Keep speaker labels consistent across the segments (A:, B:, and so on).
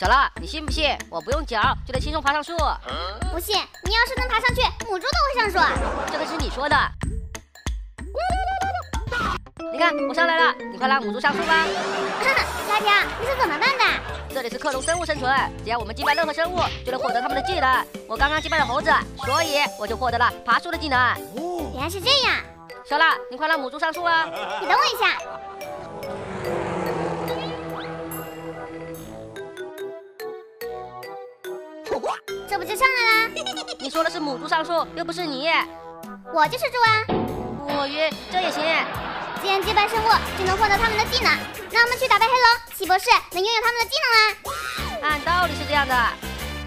A: 小乐，你信不信我不用脚就能轻松爬上树？
B: 不信，你要是能爬上去，母猪都会上树。
A: 这个是你说的。你看我上来了，你快让母猪上树吧。
B: 哈哈，辣条，你是怎么办的？
A: 这里是克隆生物生存，只要我们击败任何生物，就能获得他们的技能。我刚刚击败了猴子，所以我就获得了爬树的技能。
B: 原来是这样。
A: 小乐，你快让母猪上树啊！
B: 你等我一下。这不就上来啦？
A: 你说的是母猪上树，又不是你。
B: 我就是猪啊！
A: 我晕，这也行。
B: 既然击败生物就能获得他们的技能，那我们去打败黑龙，奇博士能拥有他们的技能
A: 啦。按道理是这样的。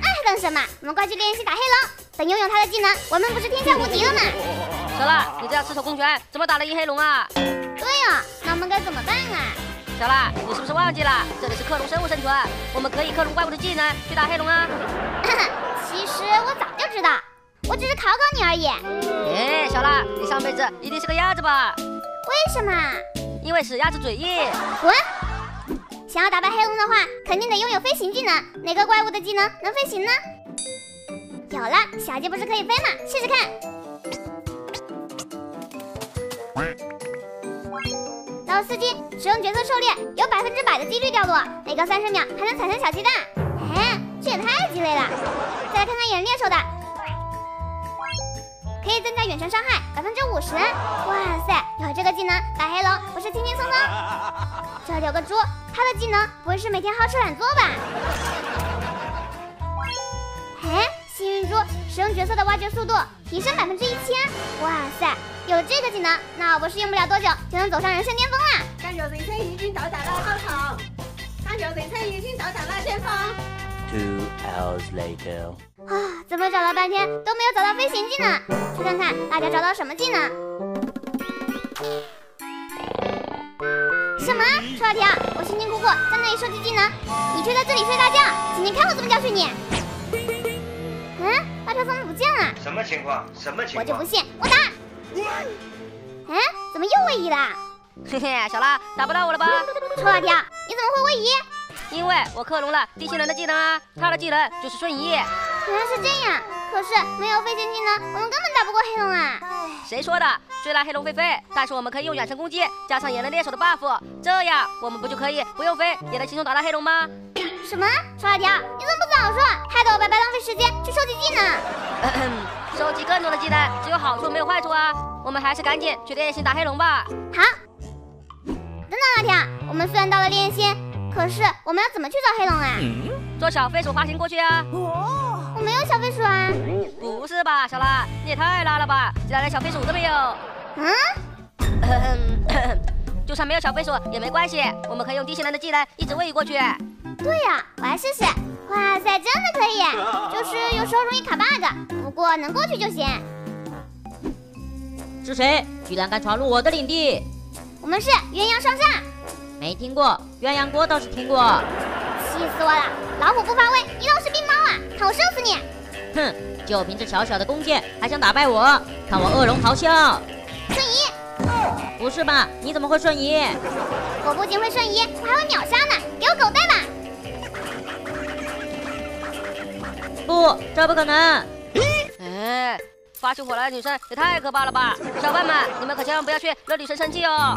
B: 那还等什么？我们快去练习打黑龙，等拥有他的技能，我们不是天下无敌了吗？
A: 小乐，你这样赤手空拳，怎么打得赢黑龙啊？
B: 对呀，那我们该怎么办啊？
A: 小乐，你是不是忘记了？这里是克隆生物生存，我们可以克隆怪物的技能去打黑龙啊。
B: 其实我早就知道，我只是考考你而已。
A: 哎，小拉，你上辈子一定是个鸭子吧？
B: 为什么？
A: 因为死鸭子嘴硬。
B: 滚！想要打败黑龙的话，肯定得拥有飞行技能。哪个怪物的技能能飞行呢？有了，小鸡不是可以飞吗？试试看。老司机，使用角色狩猎，有百分之百的几率掉落，每隔三十秒还能产生小鸡蛋。哎，这也太鸡肋了！再来看看演猎手的，可以增加远程伤害百分之五十。哇塞，有这个技能打黑龙不是轻轻松松？这里有个猪，它的技能不会是每天好吃懒做吧？哎，幸运珠，使用角色的挖掘速度提升百分之一千。哇塞，有这个技能，那我不是用不了多久就能走上人生巅峰啦！
C: 看有人生已经到达了高潮，看有人生已经到达了巅峰。
D: Two hours later，
B: 啊，怎么找了半天都没有找到飞行技能？去看看大家找到什么技能？什么？臭辣条，我辛辛苦苦在那里收集技能，你却在这里睡大觉，今天看我怎么教训你！嗯，辣条怎么不见了？
E: 什么情况？什么情况？
B: 我就不信，我打！哎，怎么又位移了？
A: 嘿嘿，小拉打不到我了吧？
B: 臭辣条，你怎么会位移？
A: 因为我克隆了地心人的技能啊，他的技能就是瞬移。
B: 原来是这样，可是没有飞行技能，我们根本打不过黑龙啊！
A: 谁说的？虽然黑龙会飞，但是我们可以用远程攻击加上野人猎手的 buff，这样我们不就可以不用飞也能轻松打到黑龙吗？
B: 什么？臭辣条，你怎么不早说？害得我白白浪费时间去收集技能。
A: 收集更多的技能只有好处没有坏处啊！我们还是赶紧去练心打黑龙吧。
B: 好。等等，辣条，我们虽然到了练心。可是我们要怎么去找黑龙啊？
A: 坐小飞鼠滑行过去啊！
B: 哦，我没有小飞鼠啊！
A: 不是吧，小拉，你也太拉了吧！竟然连小飞鼠都没有！嗯，就算没有小飞鼠也没关系，我们可以用地心人的技能一直位移过去。
B: 对呀，我来试试。哇塞，真的可以！就是有时候容易卡 bug，不过能过去就行。
F: 是谁？居然敢闯入我的领地？
B: 我们是鸳鸯双煞。
F: 没听过鸳鸯锅倒是听过，
B: 气死我了！老虎不发威，你老是病猫啊！看我射死你！
F: 哼，就凭这小小的弓箭还想打败我？看我恶龙咆哮！
B: 瞬移？
F: 不是吧？你怎么会瞬移？
B: 我不仅会瞬移，我还会秒杀呢！给我狗带吧！
F: 不，这不可能！
A: 哎，发起火来的女生也太可怕了吧！小伙伴们，你们可千万不要去惹女生生气哦！